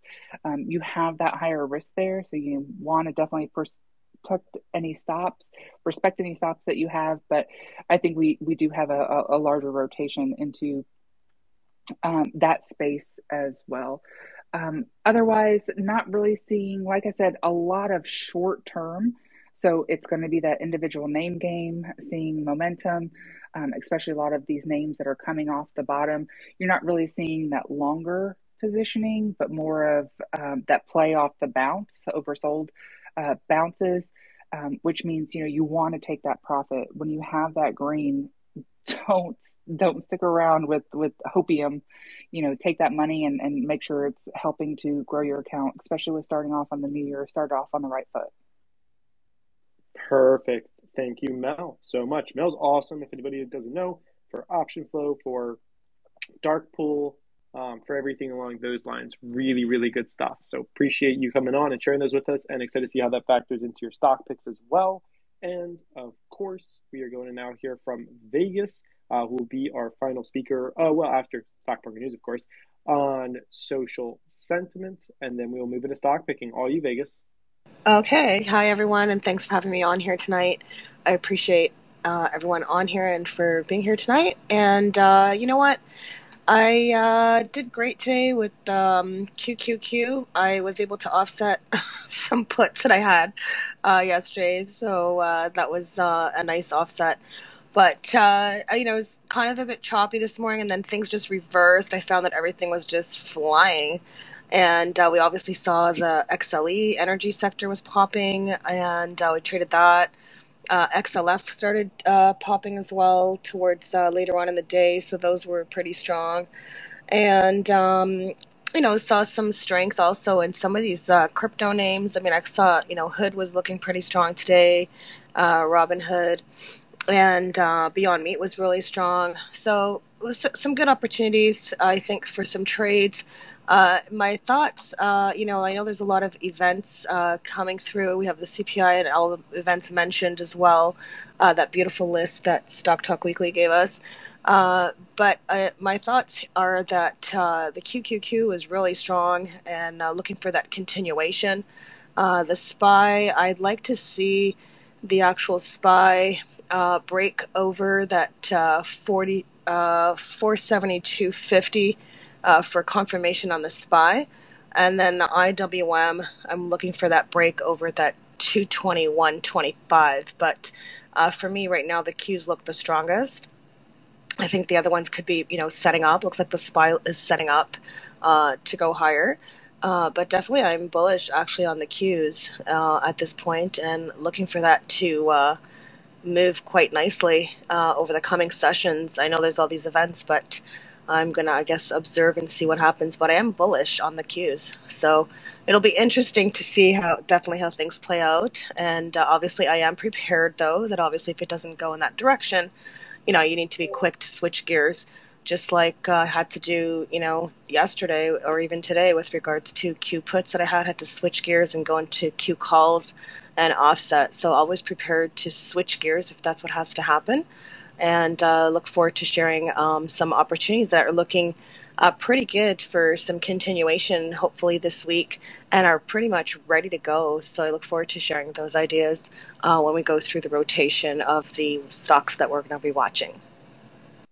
Um, you have that higher risk there, so you want to definitely protect any stops, respect any stops that you have. But I think we we do have a, a larger rotation into um, that space as well. Um, otherwise, not really seeing, like I said, a lot of short term. So it's going to be that individual name game, seeing momentum um, especially a lot of these names that are coming off the bottom. You're not really seeing that longer positioning, but more of um, that play off the bounce, oversold uh, bounces, um, which means you know you want to take that profit when you have that green. Don't don't stick around with with hopium. You know, take that money and, and make sure it's helping to grow your account, especially with starting off on the new year. Start off on the right foot.
Perfect. Thank you, Mel, so much. Mel's awesome. If anybody doesn't know, for option flow, for dark pool, um, for everything along those lines. Really, really good stuff. So appreciate you coming on and sharing those with us, and excited to see how that factors into your stock picks as well. And of course, we are going to now hear from Vegas, uh, who will be our final speaker. Uh, well, after stock market news, of course, on social sentiment, and then we will move into stock picking. All you, Vegas.
Okay. Hi, everyone, and thanks for having me on here tonight. I appreciate uh, everyone on here and for being here tonight. And uh, you know what? I uh, did great today with um, QQQ. I was able to offset some puts that I had uh, yesterday, so uh, that was uh, a nice offset. But you know, it was kind of a bit choppy this morning, and then things just reversed. I found that everything was just flying, and uh, we obviously saw the XLE energy sector was popping, and uh, we traded that. Uh, XLF started uh, popping as well towards uh, later on in the day, so those were pretty strong. And um, you know, saw some strength also in some of these uh, crypto names. I mean, I saw you know Hood was looking pretty strong today, uh, Robinhood, and uh, Beyond Meat was really strong. So some good opportunities, I think, for some trades. Uh, my thoughts, uh, you know, I know there's a lot of events uh, coming through. We have the CPI and all the events mentioned as well. Uh, that beautiful list that Stock Talk Weekly gave us. Uh, but uh, my thoughts are that the QQQ is really strong and looking for that continuation. the SPY, I'd like to see the actual SPY break over that 40, 472.50 uh, for confirmation on the SPY. And then the IWM, I'm looking for that break over that 221.25. But uh, for me right now, the Qs look the strongest. I think the other ones could be, you know, setting up. Looks like the SPY is setting up uh, to go higher. Uh, but definitely, I'm bullish actually on the Qs uh, at this point and looking for that to uh, move quite nicely uh, over the coming sessions. I know there's all these events, but I'm gonna, I guess, observe and see what happens. But I am bullish on the Qs, so it'll be interesting to see how definitely how things play out. And uh, obviously, I am prepared though that obviously if it doesn't go in that direction, you know, you need to be quick to switch gears, just like uh, I had to do, you know, yesterday or even today with regards to Q puts that I had had to switch gears and go into Q calls and offset. So always prepared to switch gears if that's what has to happen and uh, look forward to sharing um, some opportunities that are looking uh, pretty good for some continuation, hopefully this week, and are pretty much ready to go. So I look forward to sharing those ideas uh, when we go through the rotation of the stocks that we're going to be watching.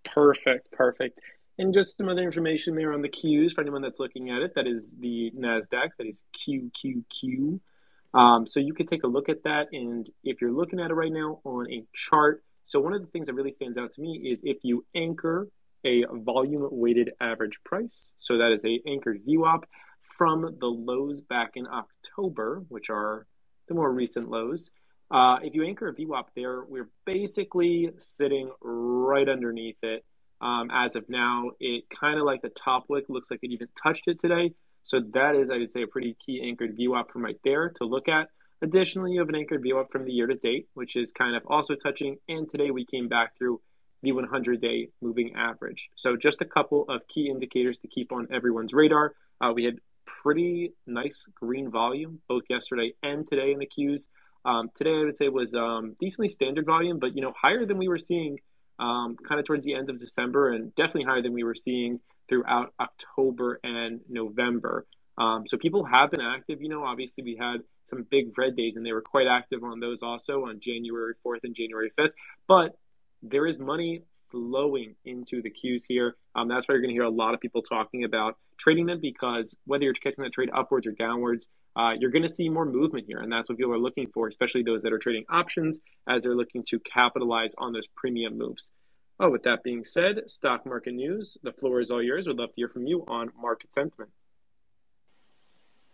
Perfect, perfect. And just some other information there on the Qs for anyone that's looking at it. That is the NASDAQ, that is QQQ. Um, so you could take a look at that. And if you're looking at it right now on a chart, so one of the things that really stands out to me is if you anchor a volume weighted average price, so that is a anchored VWAP from the lows back in October, which are the more recent lows. Uh, if you anchor a VWAP there, we're basically sitting right underneath it. Um, as of now, it kind of like the top wick looks like it even touched it today. So that is, I would say, a pretty key anchored VWAP from right there to look at. Additionally, you have an anchored VWAP from the year to date, which is kind of also touching. And today we came back through the 100 day moving average. So, just a couple of key indicators to keep on everyone's radar. Uh, we had pretty nice green volume both yesterday and today in the Qs. Um, today, I would say was um, decently standard volume, but you know higher than we were seeing um, kind of towards the end of December, and definitely higher than we were seeing throughout October and November. Um, so people have been active. You know, obviously we had some big red days, and they were quite active on those also on January 4th and January 5th. But there is money flowing into the Qs here. Um, that's why you're going to hear a lot of people talking about trading them because whether you're catching that trade upwards or downwards, uh, you're going to see more movement here. And that's what people are looking for, especially those that are trading options as they're looking to capitalize on those premium moves. Oh, with that being said, stock market news, the floor is all yours. We'd love to hear from you on market sentiment.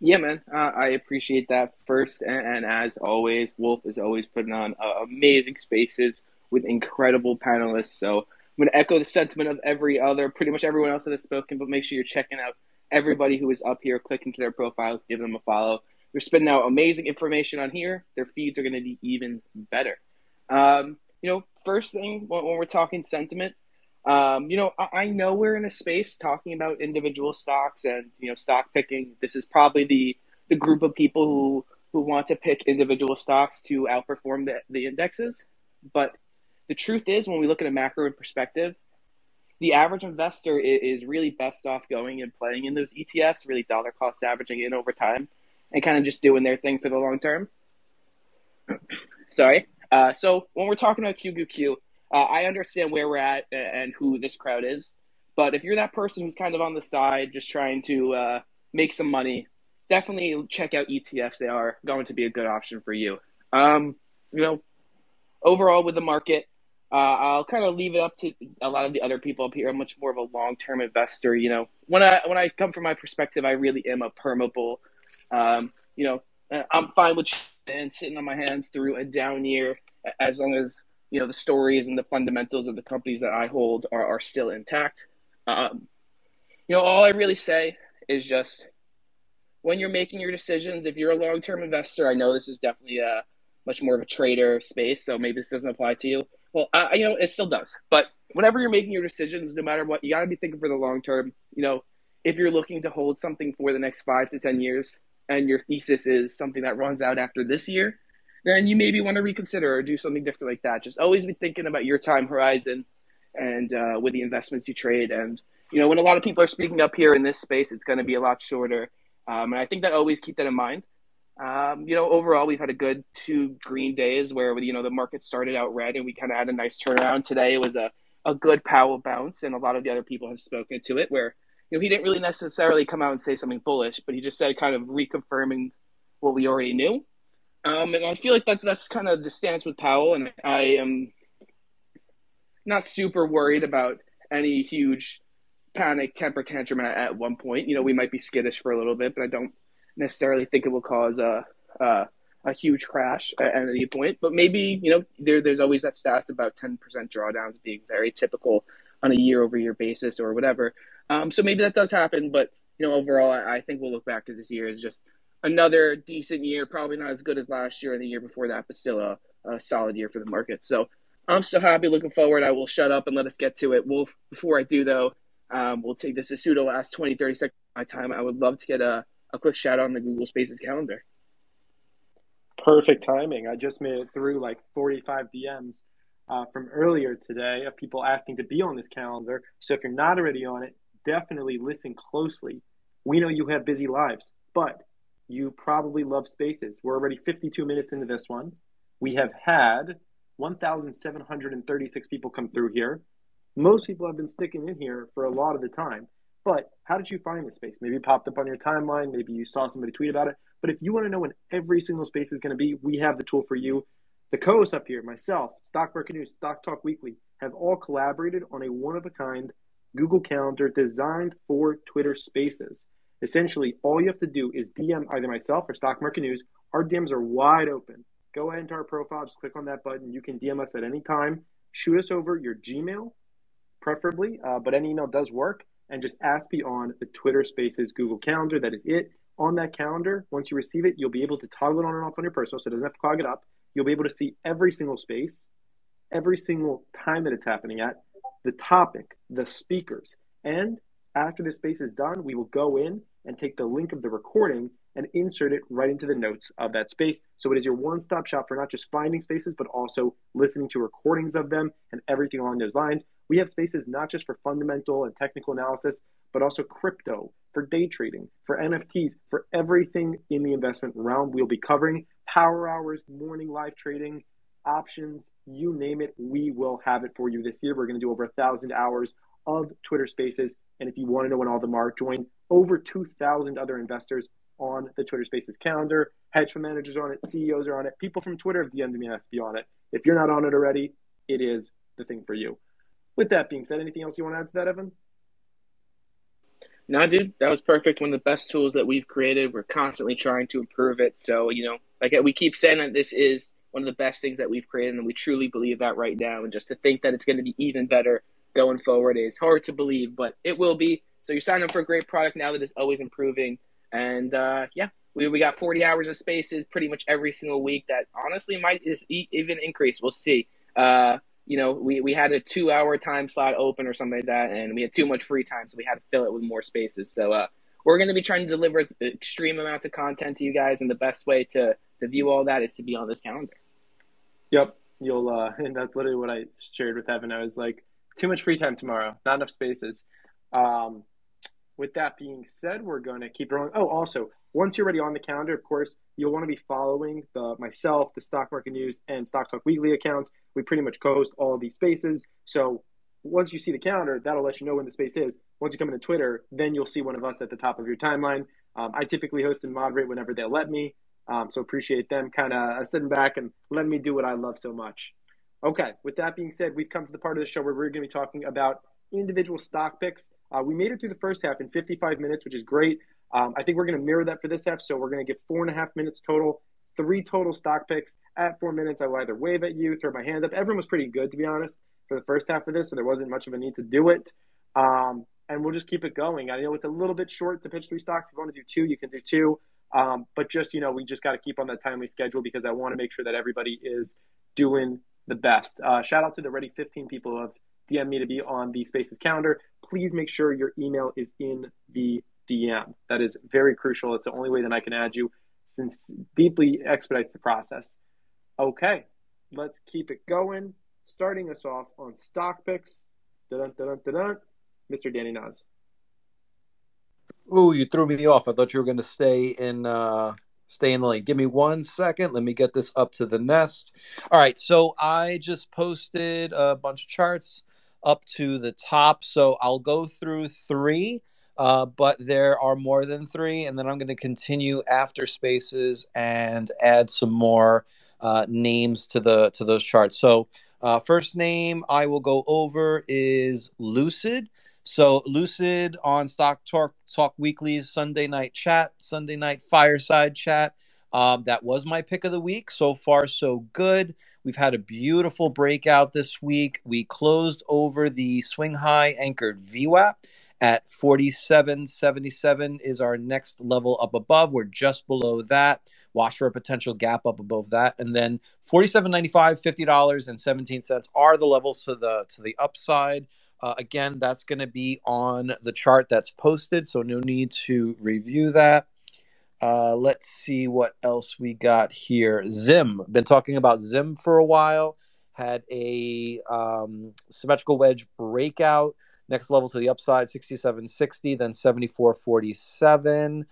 Yeah, man, uh, I appreciate that first. And, and, as always, Wolf is always putting on uh, amazing spaces with incredible panelists. So I'm going to echo the sentiment of every other, pretty much everyone else that has spoken, but make sure you're checking out everybody who is up here. Click into their profiles, give them a follow. They're spitting out amazing information on here. Their feeds are going to be even better. Um, you know, first thing when, when we're talking sentiment, um, you know, I, I, know we're in a space talking about individual stocks and you know stock picking. This is probably the the group of people who who want to pick individual stocks to outperform the, the indexes. But the truth is, when we look at a macro perspective, the average investor is, really best off going and playing in those ETFs, really dollar cost averaging in over time, and kind of just doing their thing for the long term. Sorry. Uh, so when we're talking about QQQ, uh, I understand where we're at and who this crowd is, but if you're that person who's kind of on the side, just trying to uh, make some money, definitely check out ETFs. They are going to be a good option for you. Um, you know, overall with the market, uh, I'll kind of leave it up to a lot of the other people up here. I'm much more of a long term investor. You know, when I when I come from my perspective, I really am a perma bull. Um, you know, uh, I'm fine with and sitting on my hands through a down year as long as you know the stories and the fundamentals of the companies that I hold are, are still intact. Um, you know, all I really say is just when you're making your decisions, if you're a long term investor, I know this is definitely a much more of a trader space, so maybe this doesn't apply to you. Well, I, you know, it still does. But whenever you're making your decisions, no matter what, you got to be thinking for the long term. You know, if you're looking to hold something for the next five to ten years, and your thesis is something that runs out after this year, then you maybe want to reconsider or do something different like that. Just always be thinking about your time horizon and uh, with the investments you trade. And you know, when a lot of people are speaking up here in this space, it's going to be a lot shorter. Um, and I think that always keep that in mind. Um, you know, overall, we've had a good two green days where you know the market started out red and we kind of had a nice turnaround. Today it was a a good Powell bounce, and a lot of the other people have spoken to it where you know he didn't really necessarily come out and say something bullish, but he just said kind of reconfirming what we already knew. Um, and I feel like that's that's kind of the stance with Powell, and I am not super worried about any huge panic temper tantrum at, at one point. You know, we might be skittish for a little bit, but I don't necessarily think it will cause a a, a huge crash at, at, any point. But maybe you know there there's always that stats about ten percent drawdowns being very typical on a year over year basis or whatever. Um, so maybe that does happen, but you know overall I, I think we'll look back to this year as just another decent year. Probably not as good as last year and the year before that, but still a, a solid year for the market. So I'm still happy, looking forward. I will shut up and let us get to it. Wolf, before I do though, um, we'll take this to pseudo last 20, 30 seconds of my time. I would love to get a a quick shout out on the Google Spaces calendar.
Perfect timing. I just made it through like 45 DMs uh, from earlier today of people asking to be on this calendar. So if you're not already on it, definitely listen closely. We know you have busy lives, but you probably love spaces. We're already 52 minutes into this one. We have had 1,736 people come through here. Most people have been sticking in here for a lot of the time. But how did you find the space? Maybe it popped up on your timeline. Maybe you saw somebody tweet about it. But if you want to know when every single space is going to be, we have the tool for you. The co-hosts up here, myself, Stock Market News, Stock Talk Weekly, have all collaborated on a one-of-a-kind Google Calendar designed for Twitter Spaces. Essentially, all you have to do is DM either myself or Stock Market News. Our DMs are wide open. Go ahead into our profile, just click on that button. You can DM us at any time. Shoot us over your Gmail, preferably, uh, but any email does work and just ask me on the Twitter Spaces Google Calendar. That is it. On that calendar, once you receive it, you'll be able to toggle it on and off on your personal, so it doesn't have to clog it up. You'll be able to see every single space, every single time that it's happening at, the topic, the speakers. And after the space is done, we will go in and take the link of the recording and insert it right into the notes of that space. So it is your one stop shop for not just finding spaces, but also listening to recordings of them and everything along those lines. We have spaces not just for fundamental and technical analysis, but also crypto, for day trading, for NFTs, for everything in the investment realm. We'll be covering power hours, morning live trading, options, you name it, we will have it for you this year. We're going to do over a thousand hours of Twitter spaces. And if you want to know when all of them are, join over 2,000 other investors on the Twitter Spaces calendar. Hedge fund managers are on it, CEOs are on it, people from Twitter have DM'd me and asked to be on it. If you're not on it already, it is the thing for you. With that being said, anything else you want to add to that, Evan?
No, dude, that was perfect. One of the best tools that we've created. We're constantly trying to improve it. So, you know, like we keep saying that this is one of the best things that we've created, and we truly believe that right now. And just to think that it's going to be even better going forward is hard to believe, but it will be. So you're signing up for a great product now that is always improving. And uh, yeah, we, we got 40 hours of spaces pretty much every single week that honestly might just even increase. We'll see. Uh, you know, we, we had a two hour time slot open or something like that, and we had too much free time, so we had to fill it with more spaces. So uh, we're going to be trying to deliver extreme amounts of content to you guys, and the best way to, to view all that is to be on this calendar.
Yep, you'll, uh, and that's literally what I shared with Evan. I was like, too much free time tomorrow, not enough spaces. Um, with that being said, we're going to keep rolling. Oh, also, once you're already on the calendar, of course, you'll want to be following the myself, the Stock Market News, and Stock Talk Weekly accounts. We pretty much co-host all these spaces. So once you see the calendar, that'll let you know when the space is. Once you come into Twitter, then you'll see one of us at the top of your timeline. Um, I typically host and moderate whenever they'll let me. Um, so appreciate them kind of sitting back and letting me do what I love so much. Okay, with that being said, we've come to the part of the show where we're going to be talking about individual stock picks. Uh, we made it through the first half in 55 minutes, which is great. Um, I think we're going to mirror that for this half. So we're going to get four and a half minutes total, three total stock picks. At four minutes, I will either wave at you, throw my hand up. Everyone was pretty good, to be honest, for the first half of this, so there wasn't much of a need to do it. Um, and we'll just keep it going. I know it's a little bit short to pitch three stocks. If you want to do two, you can do two. Um, but just, you know, we just got to keep on that timely schedule because I want to make sure that everybody is doing the best. Uh, shout out to the ready 15 people who have DM me to be on the Spaces calendar. Please make sure your email is in the DM. That is very crucial. It's the only way that I can add you since deeply expedites the process. Okay, let's keep it going. Starting us off on stock picks. Dun, dun, dun, Mr. Danny Nas.
Ooh, you threw me off. I thought you were going to stay in uh, stay in the lane. Give me one second. Let me get this up to the nest. All right, so I just posted a bunch of charts up to the top. So I'll go through three, uh, but there are more than three, and then I'm going to continue after spaces and add some more uh, names to the to those charts. So uh, first name I will go over is Lucid. So Lucid on Stock Talk, Talk Weekly's Sunday night chat, Sunday night fireside chat. Um, that was my pick of the week. So far, so good. We've had a beautiful breakout this week. We closed over the swing high anchored VWAP at 47.77 is our next level up above. We're just below that. Watch for a potential gap up above that. And then 47.95, $50 and 17 cents are the levels to the to the upside. Uh, again, that's going to be on the chart that's posted, so no need to review that. Uh, let's see what else we got here. Zim, been talking about Zim for a while. Had a um, symmetrical wedge breakout. Next level to the upside, 67.60, then 74.47.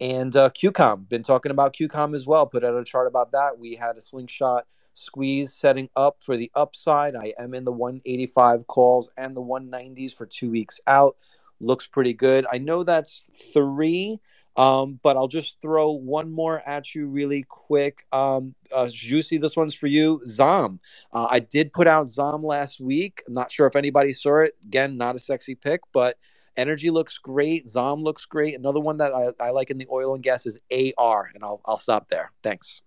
And uh, QCOM, been talking about QCOM as well. Put out a chart about that. We had a slingshot squeeze setting up for the upside. I am in the 185 calls and the 190s for two weeks out. Looks pretty good. I know that's three. Um, but I'll just throw one more at you really quick. Um, uh, Juicy, this one's for you. Zom. Uh, I did put out Zom last week. I'm not sure if anybody saw it. Again, not a sexy pick, but energy looks great. Zom looks great. Another one that I, I like in the oil and gas is AR, and I'll, I'll stop there. Thanks.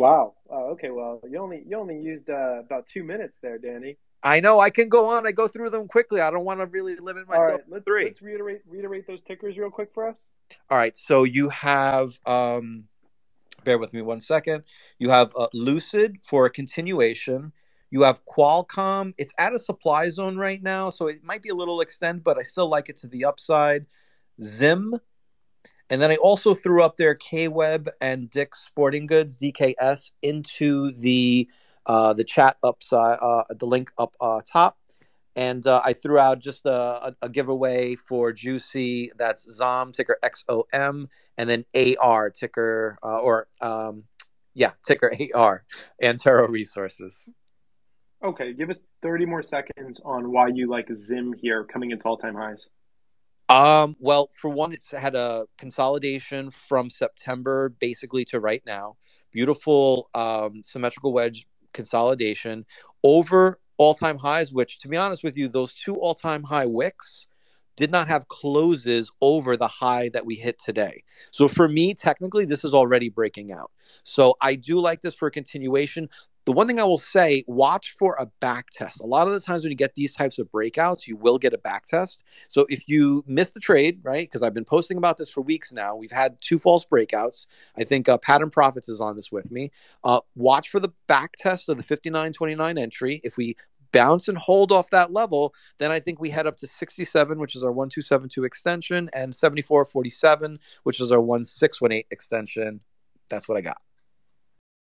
Wow. Oh, okay. Well, you only you only used uh, about two minutes there, Danny.
I know I can go on. I go through them quickly. I don't want to really limit myself. All right,
let's,
three.
let's reiterate reiterate those tickers real quick for us.
All right, so you have um, bear with me one second. You have uh, Lucid for a continuation. You have Qualcomm. It's at a supply zone right now, so it might be a little extend, but I still like it to the upside. Zim, and then I also threw up there K Web and Dick's Sporting Goods (DKS) into the uh, the chat upside, uh, the link up uh, top. And uh, I threw out just a, a, giveaway for Juicy. That's ZOM, ticker XOM, and then AR, ticker, uh, or um, yeah, ticker AR, Antero Resources.
Okay, give us 30 more seconds on why you like Zim here coming into all time highs.
Um, well, for one, it's had a consolidation from September basically to right now. Beautiful um, symmetrical wedge consolidation over all time highs, which, to be honest with you, those two all time high wicks did not have closes over the high that we hit today. So for me, technically, this is already breaking out. So I do like this for a continuation. The one thing I will say, watch for a back test. A lot of the times when you get these types of breakouts, you will get a back test. So if you miss the trade, right? Because I've been posting about this for weeks now. We've had two false breakouts. I think uh, Pattern Profits is on this with me. Uh, watch for the back test of the 59.29 entry. If we bounce and hold off that level, then I think we head up to 67, which is our 1272 extension, and 7447, which is our 1618 extension. That's what I got.